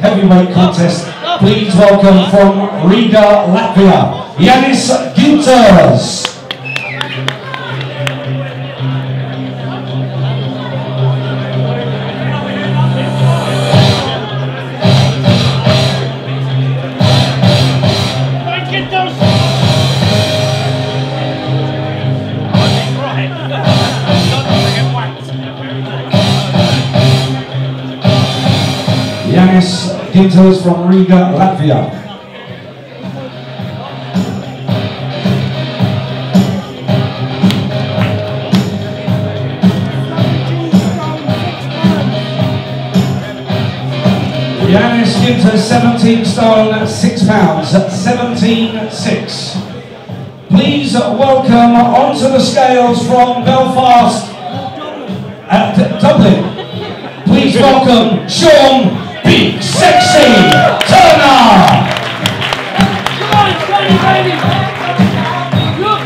Heavyweight Contest. Please welcome from Riga, Latvia, Janis Ginters. Janis Ginters from Riga, Latvia. Janis Ginters, 17 stone, 6 pounds, 17-6. Please welcome onto the scales from Belfast at Dublin. Please welcome Sean Big Sexy Turner. Come on, Johnny, baby! Look!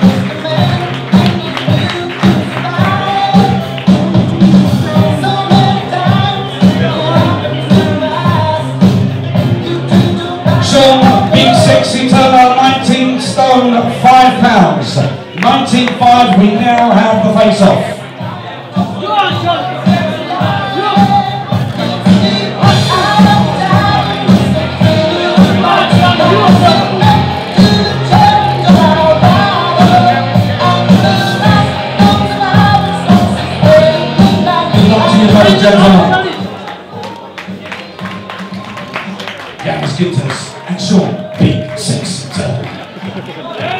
Sean Sexy Turner, 19 stone, 5 pounds. 19.5, we now have the face-off. And gentlemen. Johnny! Janis and Sean Big Sexy Turner.